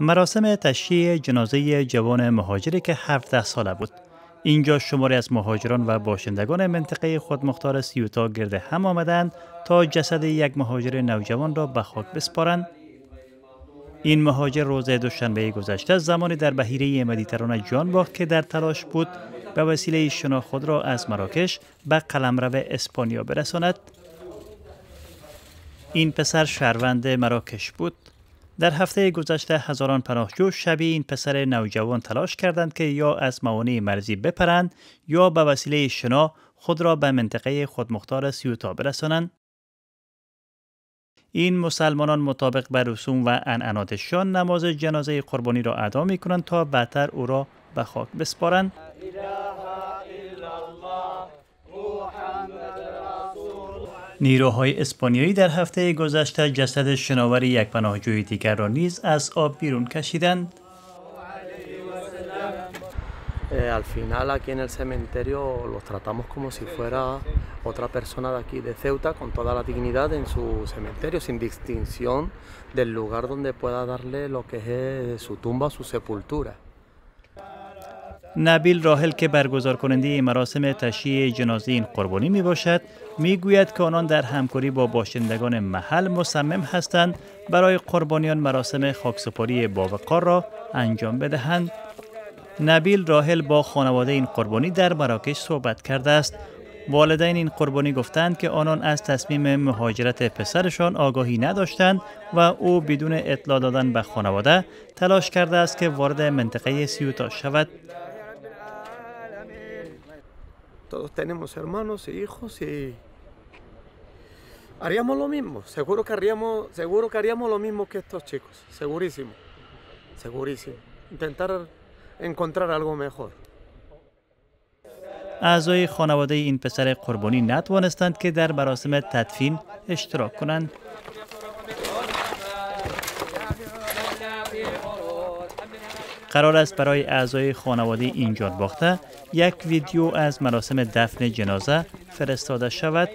مراسم تشییع جنازه جوان مهاجری که 17 ساله بود. اینجا شماری از مهاجران و باشندگان منطقه خودمختار سیوتا گرد هم آمدند تا جسد یک مهاجر نوجوان را به خاک بسپارند. این مهاجر روز دوشنبه گذشته زمانی در بهیره مدیترانه جان باخت که در تلاش بود به وسیله شنا خود را از مراکش به قلمرو اسپانیا برساند. این پسر شهروند مراکش بود. در هفته گذشته هزاران پناهجو شبیه این پسر نوجوان تلاش کردند که یا از موانع مرزی بپرند یا به وسیله شنا خود را به منطقه خودمختار سیوتا برسانند. این مسلمانان مطابق به رسوم و انعناتشان نماز جنازه قربانی را ادا می کنند تا بعدتر او را به خاک بسپارند. نیروهای اسپانیایی در هفته گذشته جسد شناور یک پناهجوی دیگر را نیز از آب بیرون کشیدند. al final aquí en el cementerio los tratamos como si fuera otra persona de aquí de Ceuta con toda la dignidad en su cementerio sin distinción del lugar donde pueda darle lo que es su tumba, su sepultura. نبیل راهل که برگزار کننده مراسم تشییع جنازه این قربانی می باشد می گوید که آنان در همکاری با باشندگان محل مصمم هستند برای قربانیان مراسم خاکسپاری باوقار را انجام بدهند. نبیل راهل با خانواده این قربانی در مراکش صحبت کرده است. والدین این قربانی گفتند که آنان از تصمیم مهاجرت پسرشان آگاهی نداشتند و او بدون اطلاع دادن به خانواده تلاش کرده است که وارد منطقه سیوتا شود. Todos tenemos hermanos y hijos y haríamos lo mismo. Seguro que haríamos, seguro que haríamos lo mismo que estos chicos. Segurísimo. Segurísimo. Intentar encontrar algo mejor. اعضای خانواده این پسر قربانی نتوانستند که در مراسم تدفین اشتراک کنند. قرار است برای اعضای خانواده این جان باخته. یک ویدیو از مراسم دفن جنازه فرستاده شود.